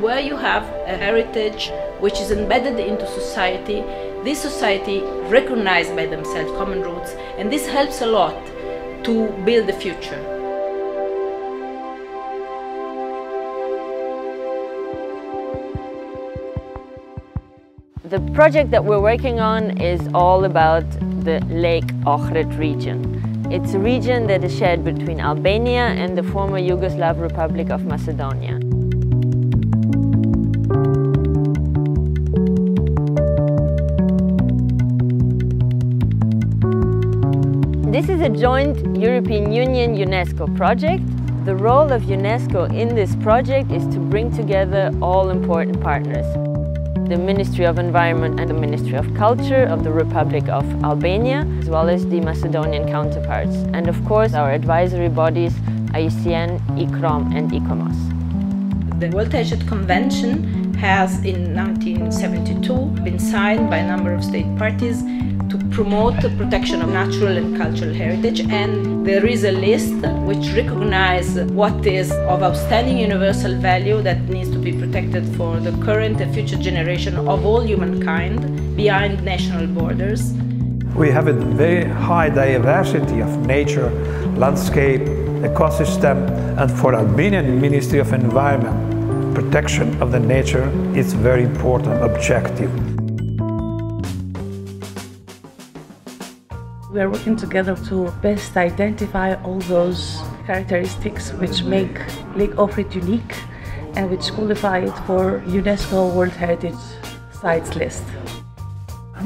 Where you have a heritage which is embedded into society, this society recognized by themselves common roots, and this helps a lot to build the future. The project that we're working on is all about the Lake Ohrid region. It's a region that is shared between Albania and the former Yugoslav Republic of Macedonia. This is a joint European Union UNESCO project. The role of UNESCO in this project is to bring together all important partners the Ministry of Environment and the Ministry of Culture of the Republic of Albania, as well as the Macedonian counterparts. And of course, our advisory bodies, IUCN, ICCROM and ICOMOS. The World Heritage Convention has in 1972 been signed by a number of state parties to promote the protection of natural and cultural heritage and there is a list which recognizes what is of outstanding universal value that needs to be protected for the current and future generation of all humankind behind national borders. We have a very high diversity of nature, landscape, ecosystem and for Albanian Ministry of Environment, protection of the nature is very important objective. We are working together to best identify all those characteristics which make Lake Ohrid unique and which qualify it for UNESCO World Heritage Sites list.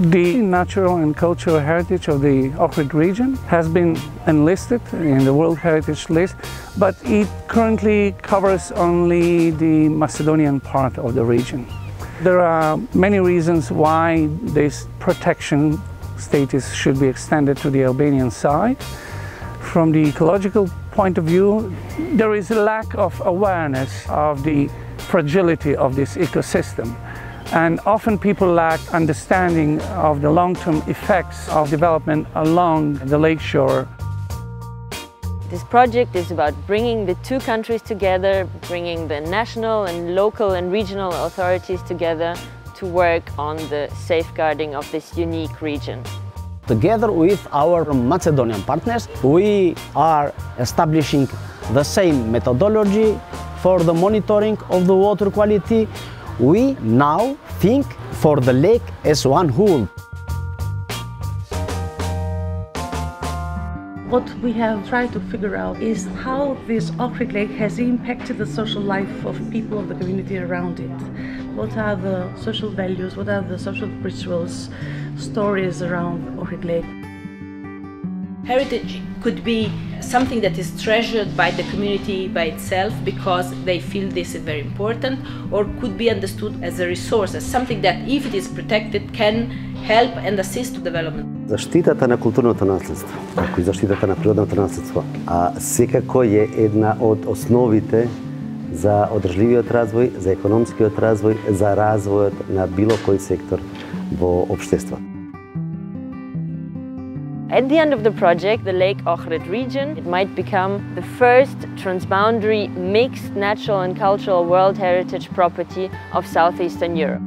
The natural and cultural heritage of the Ohrid region has been enlisted in the World Heritage List, but it currently covers only the Macedonian part of the region. There are many reasons why this protection status should be extended to the Albanian side. From the ecological point of view, there is a lack of awareness of the fragility of this ecosystem. And often people lack understanding of the long-term effects of development along the lakeshore. This project is about bringing the two countries together, bringing the national and local and regional authorities together to work on the safeguarding of this unique region. Together with our Macedonian partners, we are establishing the same methodology for the monitoring of the water quality. We now think for the lake as one whole. What we have tried to figure out is how this Ohrid Lake has impacted the social life of people of the community around it. What are the social values, what are the social rituals, stories around Ohrid Lake. Heritage could be something that is treasured by the community by itself because they feel this is very important, or could be understood as a resource, as something that if it is protected can help and assist to development. Заштитата на културното наследство, како и заштитата на природното наследство, а секако е една од основите за одржливиот развој, за економскиот развој, за развојот на било кој сектор во општеството. At the end of the project, the Lake Ohrid region, it might become the first transboundary mixed natural and cultural World Heritage property of Southeastern Europe.